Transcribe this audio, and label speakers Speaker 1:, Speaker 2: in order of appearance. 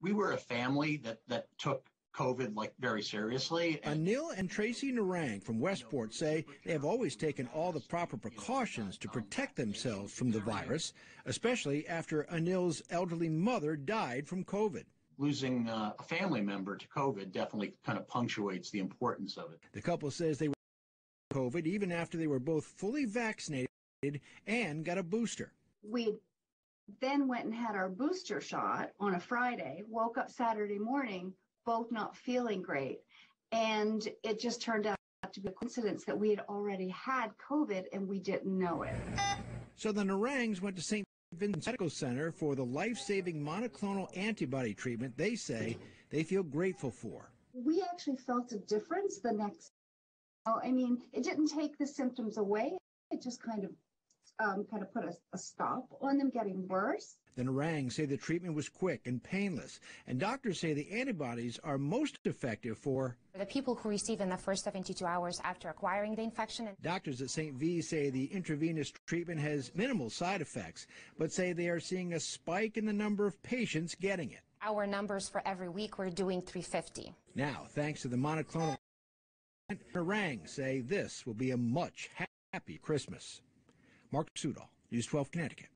Speaker 1: We were a family that, that took COVID like very seriously.
Speaker 2: Anil and Tracy Narang from Westport say they have always taken all the proper precautions to protect themselves from the virus, especially after Anil's elderly mother died from COVID.
Speaker 1: Losing uh, a family member to COVID definitely kind of punctuates the importance of it.
Speaker 2: The couple says they were COVID even after they were both fully vaccinated and got a booster.
Speaker 3: We then went and had our booster shot on a Friday, woke up Saturday morning, both not feeling great. And it just turned out to be a coincidence that we had already had COVID and we didn't know it.
Speaker 2: So the Narangs went to St. Vincent's Medical Center for the life-saving monoclonal antibody treatment they say they feel grateful for.
Speaker 3: We actually felt a difference the next. Oh, I mean, it didn't take the symptoms away. It just kind of um, kind of put a, a, stop on them getting worse.
Speaker 2: The Narangs say the treatment was quick and painless, and doctors say the antibodies are most effective for
Speaker 4: the people who receive in the first 72 hours after acquiring the infection.
Speaker 2: Doctors at St. V say the intravenous treatment has minimal side effects, but say they are seeing a spike in the number of patients getting it.
Speaker 4: Our numbers for every week, we're doing 350.
Speaker 2: Now, thanks to the monoclonal, Narang say this will be a much happy Christmas. Mark Sudol, News 12 Connecticut.